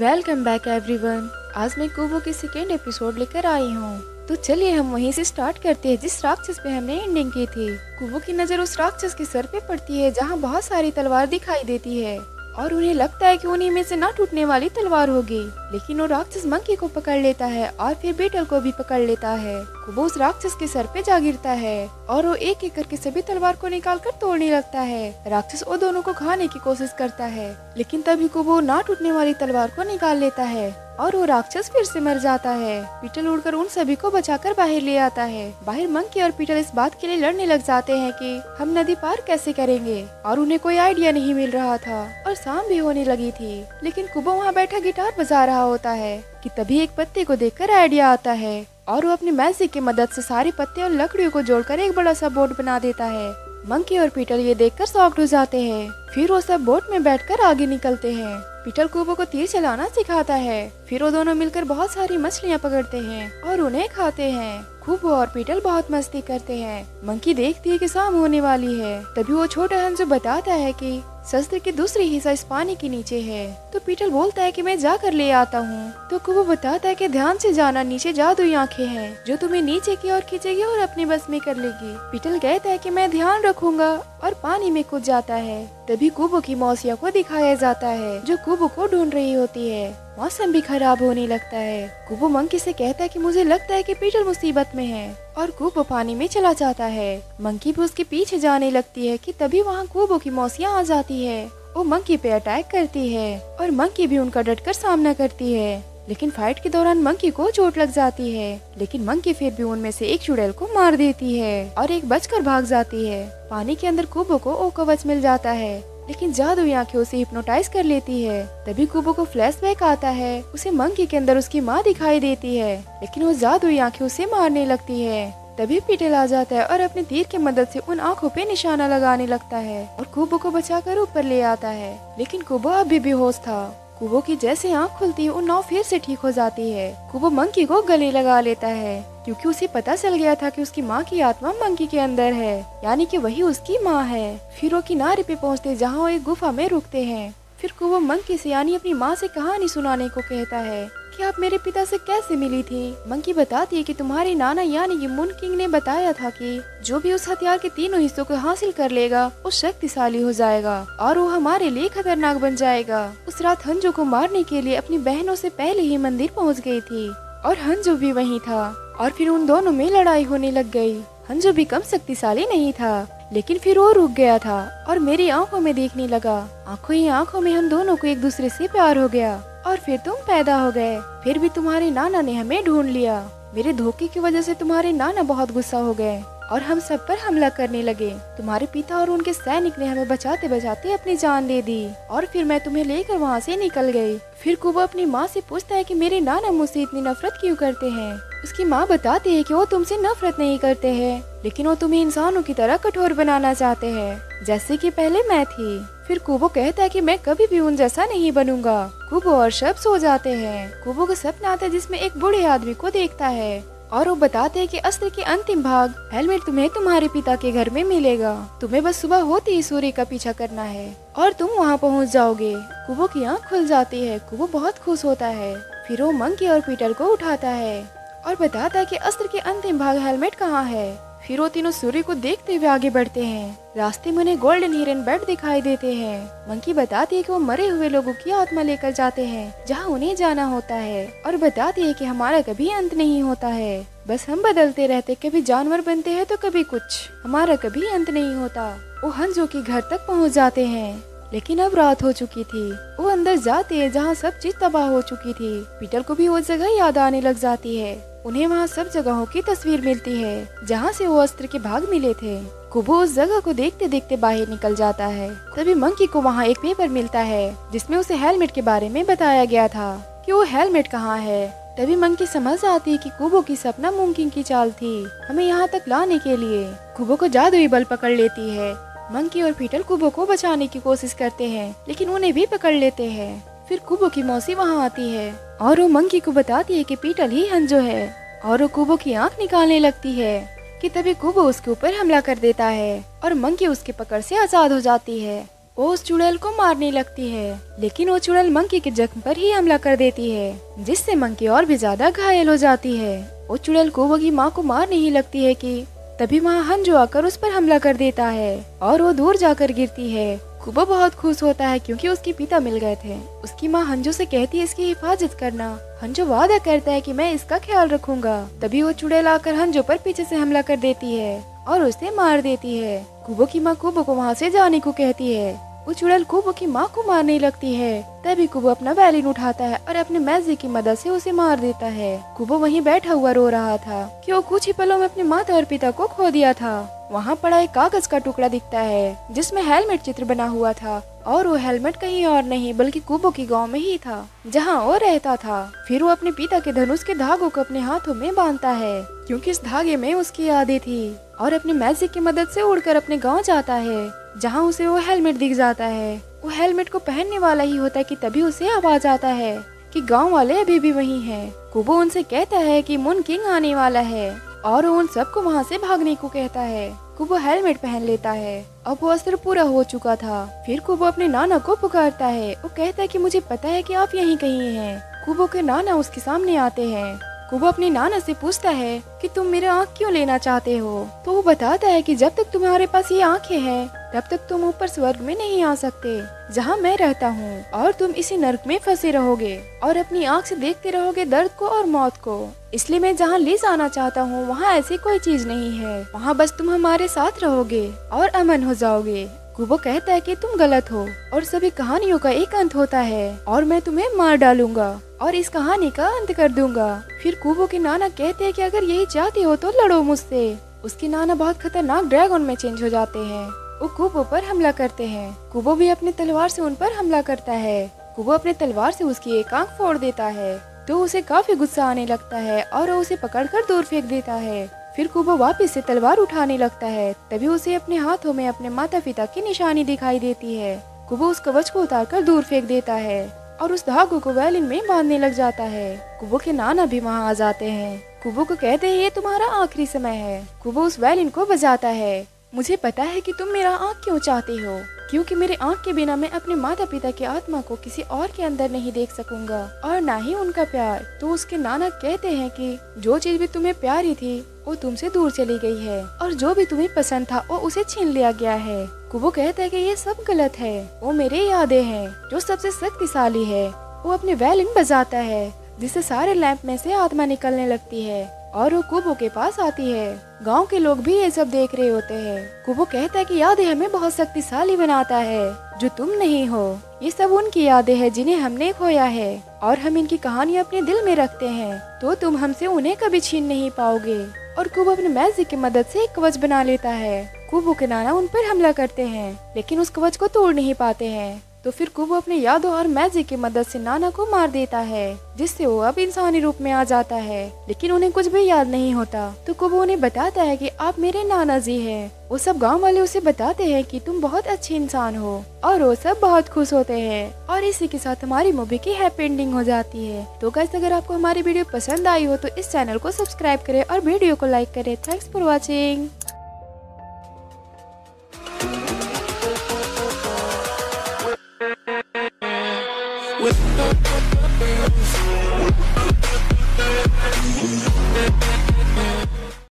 Welcome back everyone. आज मैं कुबो की सेकेंड एपिसोड लेकर आई हूँ। तो चलिए हम वहीं से स्टार्ट करते हैं। जिस राक्षस पे हमने एंडिंग की थी, कुबो की नज़र उस राक्षस के सर पे पड़ती है, जहाँ बहुत सारी तलवार दिखाई देती है। और उन्हें लगता है कि उन्हीं में से ना टूटने वाली तलवार होगी। लेकिन वो राक्षस मंकी को पकड़ लेता है और फिर बेटल को भी पकड़ लेता है। वो उस राक्षस के सर पे जा गिरता है और वो एक एक करके सभी तलवार को निकाल कर तोड़ने लगता है। राक्षस वो दोनों को खाने की कोशिश करता है, लेकिन तभी को वो ना टूटने वाली तलवार को निकाल लेता है। और वो राक्षस फिर से मर जाता है। पीटल उड़कर उन सभी को बचाकर बाहर ले आता है। बाहर मंकी और पीटल इस बात के लिए लड़ने लग जाते हैं कि हम नदी पार कैसे करेंगे और उन्हें कोई आइडिया नहीं मिल रहा था और शाम भी होने लगी थी। लेकिन कुबो वहाँ बैठा गिटार बजा रहा होता है कि तभी एक पत्ते को देखकर आइडिया आता है और वो अपनी मैजिक की मदद से सारे पत्ते और लकड़ियों को जोड़कर एक बड़ा सा बोर्ड बना देता है। मंकी और पीटल ये देखकर शॉक्ड हो जाते हैं। फिर वो सब बोट में बैठकर आगे निकलते हैं। पीटल कुबो को तीर चलाना सिखाता है। फिर वो दोनों मिलकर बहुत सारी मछलियाँ पकड़ते हैं और उन्हें खाते हैं। कुबो और पीटल बहुत मस्ती करते हैं। मंकी देखती है कि शाम होने वाली है। तभी वो छोटा हंस बताता है कि शस्त्र के दूसरे हिस्सा इस पानी के नीचे है। तो पीटर बोलता है कि मैं जाकर ले आता हूँ। तो कुबो बताता है कि ध्यान से जाना नीचे जादुई आँखें हैं, जो तुम्हें नीचे की ओर खींचेगी और अपने बस में कर लेगी। पीटल कहता है कि मैं ध्यान रखूँगा और पानी में कूद जाता है। तभी कुबो की मौसिया को दिखाया जाता है, जो कुबो को ढूंढ रही होती है। मौसम भी खराब होने लगता है। कुबो मंकी से कहता है कि मुझे लगता है कि पीटल मुसीबत में है और कुबो पानी में चला जाता है। मंकी भी उसके पीछे जाने लगती है कि तभी वहाँ कुबो की मौसिया आ जाती है। वो मंकी पे अटैक करती है और मंकी भी उनका डटकर सामना करती है। लेकिन फाइट के दौरान मंकी को चोट लग जाती है। लेकिन मंकी फिर भी उनमें से एक चुड़ैल को मार देती है और एक बचकर भाग जाती है। पानी के अंदर कुबो को ओ कवच मिल जाता है। लेकिन जादुई आँखें उसे हिप्नोटाइज कर लेती है? तभी कुबो को फ्लैशबैक आता है। उसे मंकी के अंदर उसकी माँ दिखाई देती है। लेकिन वो जादुई आँखें उसे मारने लगती है? तभी पीटल आ जाता है और अपने तीर की मदद से उन आँखों पे निशाना लगाने लगता है और कुबो को बचाकर ऊपर ले आता है। लेकिन कुबो अभी बेहोश था। कुबो की जैसे आँख खुलती है, वो नाव फिर से ठीक हो जाती है। कुबो मंकी को गले लगा लेता है। क्योंकि उसे पता चल गया था कि उसकी माँ की आत्मा मंकी के अंदर है, यानी कि वही उसकी माँ है। फिर वो किनारे पे पहुँचते जहाँ वो एक गुफा में रुकते हैं। फिर कुबो मंकी से, यानी अपनी माँ से कहानी सुनाने को कहता है कि आप मेरे पिता से कैसे मिली थी? मंकी बताती है कि तुम्हारे नाना, यानी कि मुन किंग ने बताया था कि जो भी उस हथियार के तीनों हिस्सों को हासिल कर लेगा, वो शक्तिशाली हो जाएगा और वो हमारे लिए खतरनाक बन जाएगा। उस रात हंजो को मारने के लिए अपनी बहनों से पहले ही मंदिर पहुँच गई थी और हंजो भी वहीं था। और फिर उन दोनों में लड़ाई होने लग गई। हंजो भी कम शक्तिशाली नहीं था, लेकिन फिर वो रुक गया था और मेरी आँखों में देखने लगा। आँखों ही आँखों में हम दोनों को एक दूसरे से प्यार हो गया और फिर तुम पैदा हो गए। फिर भी तुम्हारे नाना ने हमें ढूंढ लिया। मेरे धोखे की वजह से तुम्हारे नाना बहुत गुस्सा हो गए और हम सब पर हमला करने लगे। तुम्हारे पिता और उनके सैनिक ने हमें बचाते बचाते अपनी जान दे दी और फिर मैं तुम्हें लेकर वहाँ से निकल गई। फिर कुबा अपनी माँ से पूछता है कि मेरे नाना मुझसे इतनी नफरत क्यों करते हैं? उसकी माँ बताती है कि वो तुमसे नफरत नहीं करते हैं, लेकिन वो तुम्हें इंसानों की तरह कठोर बनाना चाहते हैं। जैसे कि पहले मैं थी। फिर कुबो कहता है कि मैं कभी भी उन जैसा नहीं बनूँगा। कुबो और सब सो जाते हैं। कुबो का सपना आता है जिसमें एक बूढ़े आदमी को देखता है और वो बताते हैं कि अस्त्र के अंतिम भाग हेलमेट तुम्हें तुम्हारे पिता के घर में मिलेगा। तुम्हें बस सुबह होते ही सूर्य का पीछा करना है और तुम वहाँ पहुँच जाओगे। कुबो की आँख खुल जाती है। कुबो बहुत खुश होता है। फिर वो मंकी और पीटर को उठाता है। और बताता है कि अस्त्र के अंतिम भाग हेलमेट कहाँ है? फिर वो तीनों सूर्य को देखते हुए आगे बढ़ते हैं। रास्ते में उन्हें गोल्डन हिरन बेड दिखाई देते हैं। मंकी बताती है कि वो मरे हुए लोगों की आत्मा लेकर जाते हैं, जहाँ उन्हें जाना होता है, और बताती है कि हमारा कभी अंत नहीं होता है। बस हम बदलते रहते, कभी जानवर बनते हैं तो कभी कुछ। हमारा कभी अंत नहीं होता। वो हंसो के घर तक पहुँच जाते हैं। लेकिन अब रात हो चुकी थी। वो अंदर जाते हैं जहाँ सब चीज़ तबाह हो चुकी थी। पीटर को भी वो जगह याद आने लग जाती है। उन्हें वहाँ सब जगहों की तस्वीर मिलती है, जहाँ से वो अस्त्र के भाग मिले थे। कुबो उस जगह को देखते देखते बाहर निकल जाता है। तभी मंकी को वहाँ एक पेपर मिलता है, जिसमें उसे हेलमेट के बारे में बताया गया था कि वो हेलमेट कहाँ है। तभी मंकी समझ आती है कि कुबो की सपना मुमकिन की चाल थी हमें यहाँ तक लाने के लिए। कुबो को जादुई बल पकड़ लेती है। मंकी और पीटल कुबो को बचाने की कोशिश करते हैं, लेकिन उन्हें भी पकड़ लेते हैं। फिर कुबो की मौसी वहाँ आती है। और वो मंकी को बताती है कि पीटल ही हंजो है। और वो कुबो की आँख निकालने लगती है कि तभी कुबो उसके ऊपर हमला कर देता है और मंकी उसके पकड़ से आज़ाद हो जाती है। वो उस चुड़ैल को मारने लगती है, लेकिन वो चुड़ैल मंकी के जख्म पर ही हमला कर देती है, जिससे मंकी और भी ज़्यादा घायल हो जाती है। वो चुड़ैल कुबो की माँ को मारने ही लगती है कि तभी वहाँ हंजो आकर उस पर हमला कर देता है और वो दूर जाकर गिरती है। कुबो बहुत खुश होता है क्योंकि उसके पिता मिल गए थे। उसकी माँ हंजो से कहती है इसकी हिफाजत करना। हंजो वादा करता है कि मैं इसका ख्याल रखूँगा। तभी वो चुड़ैल आकर हंजो पर पीछे से हमला कर देती है और उसे मार देती है। कुबो की माँ कुबो को वहाँ से जाने को कहती है। वो चुड़ैल कुबो की माँ को मारने लगती है। तभी कुबो अपना वैलिन उठाता है और अपने मैजे की मदद से उसे मार देता है। कुबो वहीं बैठा हुआ रो रहा था। कि वो कुछ ही पलों में अपने माता और पिता को खो दिया था। वहाँ पड़ा एक कागज़ का टुकड़ा दिखता है, जिसमें हेलमेट चित्र बना हुआ था। और वो हेलमेट कहीं और नहीं, बल्कि कुबो के गाँव में ही था, जहाँ वो रहता था। फिर वो अपने पिता के धनुष के धागों को अपने हाथों में बांधता है, क्योंकि इस धागे में उसकी यादें थी। और अपने मैजिक की मदद से उड़कर अपने गाँव जाता है। जहाँ उसे वो हेलमेट दिख जाता है, वो हेलमेट को पहनने वाला ही होता है कि तभी उसे आवाज़ आता है कि गाँव वाले अभी भी वही हैं। कुबो उनसे कहता है कि मुन किंग आने वाला है, और उन सबको वहाँ से भागने को कहता है। कुबो हेलमेट पहन लेता है। अब वो अस्त्र पूरा हो चुका था। फिर कुबो अपने नाना को पुकारता है। वो कहता है कि मुझे पता है कि आप यहीं कहीं हैं। कुबो के नाना उसके सामने आते हैं। कुबो अपने नाना से पूछता है कि तुम मेरा आँख क्यों लेना चाहते हो? तो वो बताता है कि जब तक तुम्हारे पास ये आँखें हैं तब तक तुम ऊपर स्वर्ग में नहीं आ सकते, जहाँ मैं रहता हूँ, और तुम इसी नर्क में फंसे रहोगे, और अपनी आँख से देखते रहोगे दर्द को और मौत को। इसलिए मैं जहाँ ले जाना चाहता हूँ, वहाँ ऐसी कोई चीज़ नहीं है। वहाँ बस तुम हमारे साथ रहोगे, और अमन हो जाओगे। कुबो कहता है कि तुम गलत हो, और सभी कहानियों का एक अंत होता है, और मैं तुम्हें मार डालूँगा, और इस कहानी का अंत कर दूँगा। फिर कुबो के नाना कहते हैं कि अगर यही चाहते हो तो लड़ो मुझसे। उसके नाना बहुत खतरनाक ड्रैगन में चेंज हो जाते हैं। वो कुबो पर हमला करते हैं। कुबो भी अपनी तलवार से उन पर हमला करता है। कुबो अपने तलवार से उसकी एक आँख फोड़ देता है। तो उसे काफ़ी गुस्सा आने लगता है और वो उसे पकड़कर दूर फेंक देता है। फिर कुबो वापस से तलवार उठाने लगता है। तभी उसे अपने हाथों में अपने माता पिता की निशानी दिखाई देती है। कुबो उस कवच को उतारकर दूर फेंक देता है और उस धागो को वैलिन में बांधने लग जाता है। कुबो के नाना भी वहाँ आ जाते हैं। कुबो को कहते हैं, ये तुम्हारा आखिरी समय है। कुबो उस वैलिन को बजाता है। मुझे पता है कि तुम मेरा आँख क्यों चाहते हो, क्योंकि मेरे आँख के बिना मैं अपने माता पिता की आत्मा को किसी और के अंदर नहीं देख सकूँगा, और ना ही उनका प्यार। तो उसके नाना कहते हैं कि, जो चीज़ भी तुम्हें प्यारी थी, वो तुमसे दूर चली गई है, और जो भी तुम्हें पसंद था, वो उसे छीन लिया गया है। कुबो कहता है कि ये सब गलत है। वो मेरे यादें हैं, जो सबसे शक्तिशाली है। वो अपने वैलिन बजाता है, जिससे सारे लैंप में से आत्मा निकलने लगती है। और वो कुबो के पास आती है। गाँव के लोग भी ये सब देख रहे होते हैं। कुबो कहता है कि यादें हमें बहुत शक्तिशाली बनाता है, जो तुम नहीं हो। ये सब उनकी यादें हैं जिन्हें हमने खोया है, और हम इनकी कहानी अपने दिल में रखते हैं तो तुम हमसे उन्हें कभी छीन नहीं पाओगे। और कुबो अपने मैजिक की मदद से एक कवच बना लेता है। कुबो के नाना उन पर हमला करते हैं, लेकिन उस कवच को तोड़ नहीं पाते हैं। तो फिर कुबो अपने यादों और मैजिक की मदद से नाना को मार देता है, जिससे वो अब इंसानी रूप में आ जाता है। लेकिन उन्हें कुछ भी याद नहीं होता। तो कुबो उन्हें बताता है कि आप मेरे नाना जी हैं। वो सब गाँव वाले उसे बताते हैं कि तुम बहुत अच्छे इंसान हो, और वो सब बहुत खुश होते हैं। और इसी के साथ हमारी मूवी की हैप्पी एंडिंग हो जाती है। तो गैस अगर आपको हमारी वीडियो पसंद आई हो तो इस चैनल को सब्सक्राइब करें और वीडियो को लाइक करें। Thanks for watching